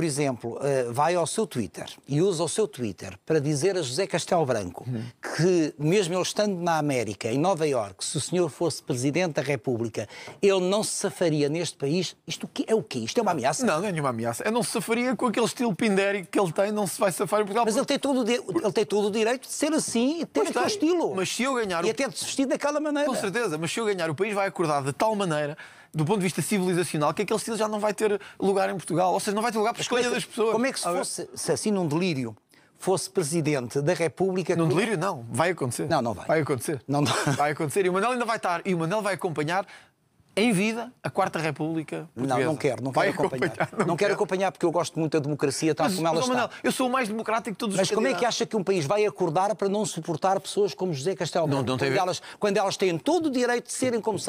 por exemplo, uh, vai ao seu Twitter e usa o seu Twitter para dizer a José Castelo Branco uhum. que, mesmo ele estando na América, em Nova Iorque, se o senhor fosse Presidente da República, ele não se safaria neste país, isto é o quê? Isto é uma ameaça? Não, não é nenhuma ameaça. Eu não se safaria com aquele estilo pindérico que ele tem, não se vai safar em Portugal. Mas ele tem todo, ele tem todo o direito de ser assim e ter aquele estilo. Mas se eu ganhar... E o... até de se vestir daquela maneira. Com certeza, mas se eu ganhar, o país vai acordar de tal maneira do ponto de vista civilizacional, que aquele estilo já não vai ter lugar em Portugal. Ou seja, não vai ter lugar para escolha é das pessoas. Como é que se fosse, se assim num delírio, fosse Presidente da República... Num delírio, não. Vai acontecer. Não, não vai. Vai acontecer. Não, não. Vai acontecer. E o Manel ainda vai estar. E o Manel vai acompanhar em vida a Quarta República Portuguesa. Não, não quero, não quero acompanhar. Não, não quero acompanhar porque eu gosto muito da democracia tal mas, como ela mas, está. Manel, eu sou o mais democrático de todos mas os Mas como é que acha que um país vai acordar para não suportar pessoas como José Castelo Branco? Não, não quando, elas, quando elas têm todo o direito de serem como são?